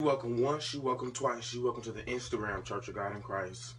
welcome once, you welcome twice, you welcome to the Instagram Church of God in Christ.